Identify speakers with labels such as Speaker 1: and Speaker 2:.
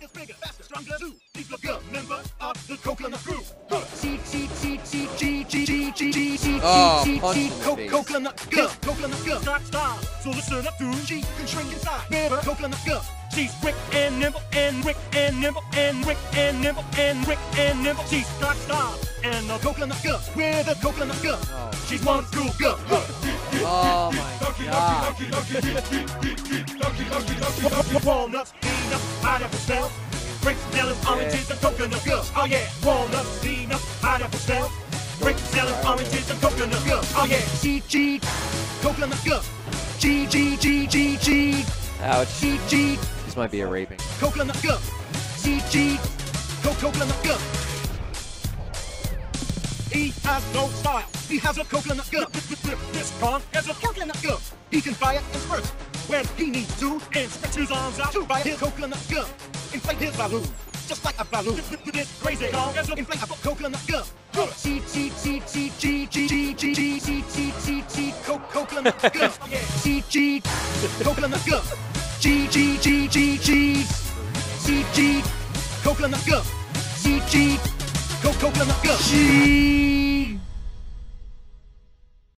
Speaker 1: is bigger, faster, stronger, too. The gum, member of the coconut crew.
Speaker 2: Oh, punch in the face.
Speaker 1: coconut gum, coconut style, so listen up to G can shrink inside. Member coconut gum. She's and nimble and Rick and nimble and Rick and nimble and Rick and nimble. She's rock star and a coconut gum with a coconut gum.
Speaker 2: Oh.
Speaker 1: She's one cool.
Speaker 2: Oh my god.
Speaker 1: Walnuts, peanuts, pineapple spell. Grapes, melons, oranges, and coconut gum. Oh yeah. Walnuts, peanuts, pineapple spell. Grapes, melons, oranges, and coconut gum. Oh yeah. G G, coconut gum. G G G G G.
Speaker 2: Ouch.
Speaker 1: G G,
Speaker 2: This might be a raping.
Speaker 1: coconut gum. G G, co coconut gum. He has no style. He has a coconut gum. This con has a coconut gum. He can fire in spurts when he needs to and stretch his arms out to buy his coconut gum. Inflate his balloon. Just like a balloon. This crazy has an inflatable coconut gum. C C C C G G G G G C C C C co coconut gum. C G coconut gum. G G G G G C G coconut gum. C G coconut gum. G